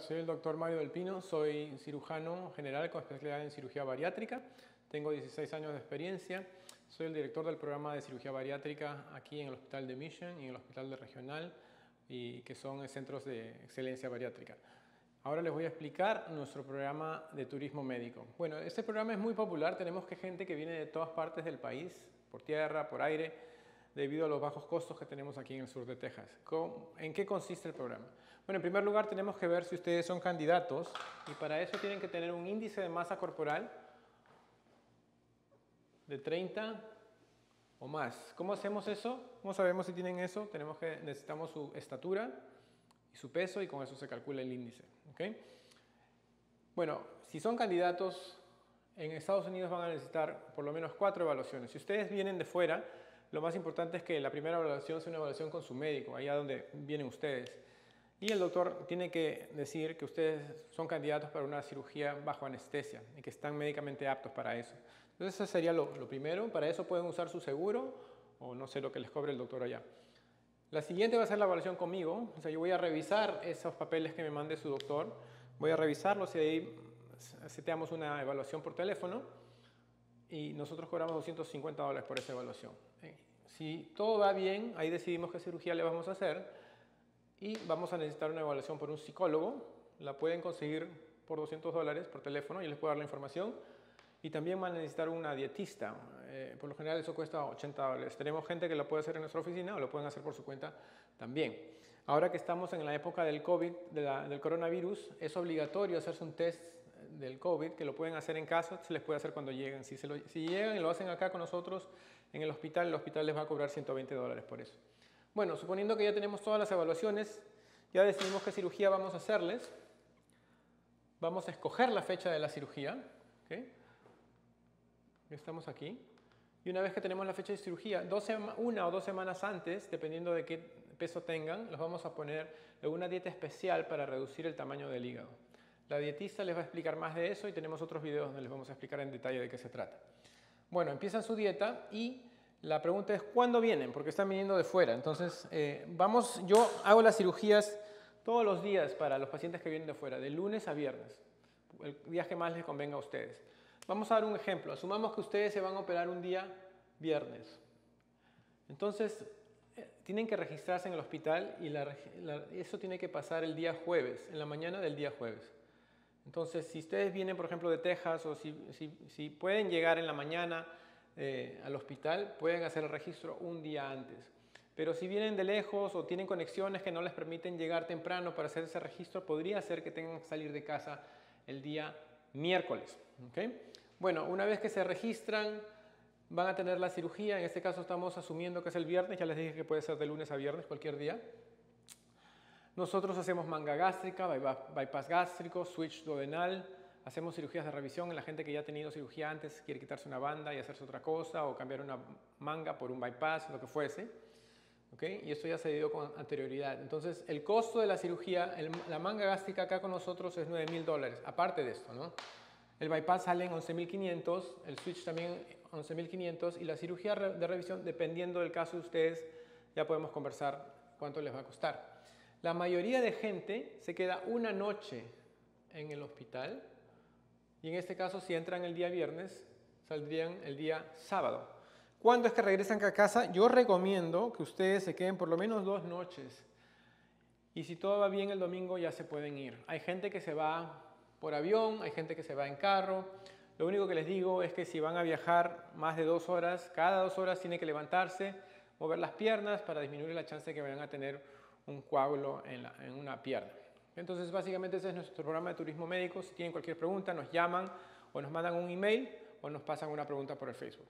Soy el doctor Mario del Pino, soy cirujano general con especialidad en cirugía bariátrica. Tengo 16 años de experiencia. Soy el director del programa de cirugía bariátrica aquí en el Hospital de Mission y en el Hospital de Regional, y que son centros de excelencia bariátrica. Ahora les voy a explicar nuestro programa de turismo médico. Bueno, este programa es muy popular. Tenemos que gente que viene de todas partes del país, por tierra, por aire, debido a los bajos costos que tenemos aquí en el sur de Texas. ¿En qué consiste el programa? Bueno, en primer lugar tenemos que ver si ustedes son candidatos y para eso tienen que tener un índice de masa corporal de 30 o más. ¿Cómo hacemos eso? ¿Cómo sabemos si tienen eso? Tenemos que, necesitamos su estatura y su peso y con eso se calcula el índice. Bueno, si son candidatos, en Estados Unidos van a necesitar por lo menos cuatro evaluaciones. Si ustedes vienen de fuera, lo más importante es que la primera evaluación sea una evaluación con su médico, allá donde vienen ustedes. Y el doctor tiene que decir que ustedes son candidatos para una cirugía bajo anestesia y que están médicamente aptos para eso. Entonces, eso sería lo, primero. Para eso pueden usar su seguro o no sé lo que les cobre el doctor allá. La siguiente va a ser la evaluación conmigo. O sea, yo voy a revisar esos papeles que me mande su doctor. Voy a revisarlos y ahí seteamos una evaluación por teléfono y nosotros cobramos 250 dólares por esa evaluación. Si todo va bien, ahí decidimos qué cirugía le vamos a hacer y vamos a necesitar una evaluación por un psicólogo. La pueden conseguir por 200 dólares por teléfono, y les puedo dar la información. Y también van a necesitar una dietista. Eh, por lo general eso cuesta 80 dólares. Tenemos gente que lo puede hacer en nuestra oficina o lo pueden hacer por su cuenta también. Ahora que estamos en la época del COVID, del coronavirus, es obligatorio hacerse un test del COVID, que lo pueden hacer en casa, se les puede hacer cuando lleguen. Si, si llegan y lo hacen acá con nosotros en el hospital, el hospital les va a cobrar 120 dólares por eso. Bueno, suponiendo que ya tenemos todas las evaluaciones, ya decidimos qué cirugía vamos a hacerles, vamos a escoger la fecha de la cirugía. Estamos aquí. Y una vez que tenemos la fecha de cirugía, una o dos semanas antes, dependiendo de qué peso tengan, los vamos a poner en una dieta especial para reducir el tamaño del hígado. La dietista les va a explicar más de eso y tenemos otros videos donde les vamos a explicar en detalle de qué se trata. Bueno, empiezan su dieta y la pregunta es ¿cuándo vienen? Porque están viniendo de fuera. Entonces, eh, vamos, yo hago las cirugías todos los días para los pacientes que vienen de fuera, de lunes a viernes, el día que más les convenga a ustedes. Vamos a dar un ejemplo. Asumamos que ustedes se van a operar un día viernes. Entonces, eh, tienen que registrarse en el hospital y eso tiene que pasar el día jueves, en la mañana del día jueves. Entonces, si ustedes vienen, por ejemplo, de Texas o si, pueden llegar en la mañana eh, al hospital, pueden hacer el registro un día antes. Pero si vienen de lejos o tienen conexiones que no les permiten llegar temprano para hacer ese registro, podría ser que tengan que salir de casa el día miércoles. Bueno, una vez que se registran, van a tener la cirugía. En este caso estamos asumiendo que es el viernes. Ya les dije que puede ser de lunes a viernes, cualquier día. Nosotros hacemos manga gástrica, bypass gástrico, switch duodenal, hacemos cirugías de revisión en la gente que ya ha tenido cirugía antes, quiere quitarse una banda y hacerse otra cosa, o cambiar una manga por un bypass, lo que fuese. ¿Okay? Y esto ya se dio con anterioridad. Entonces, el costo de la cirugía, la manga gástrica acá con nosotros es 9 mil dólares, aparte de esto, ¿no? El bypass sale en 11.500, el switch también 11.500 y la cirugía de revisión, dependiendo del caso de ustedes, ya podemos conversar cuánto les va a costar. La mayoría de gente se queda una noche en el hospital y en este caso si entran el día viernes saldrían el día sábado. ¿Cuándo es que regresan a casa? Yo recomiendo que ustedes se queden por lo menos dos noches y si todo va bien el domingo ya se pueden ir. Hay gente que se va por avión, hay gente que se va en carro. Lo único que les digo es que si van a viajar más de dos horas, cada dos horas tiene que levantarse, mover las piernas para disminuir la chance de que vayan a tener un coágulo en una pierna. Entonces, básicamente ese es nuestro programa de turismo médico. Si tienen cualquier pregunta, nos llaman o nos mandan un email o nos pasan una pregunta por el Facebook.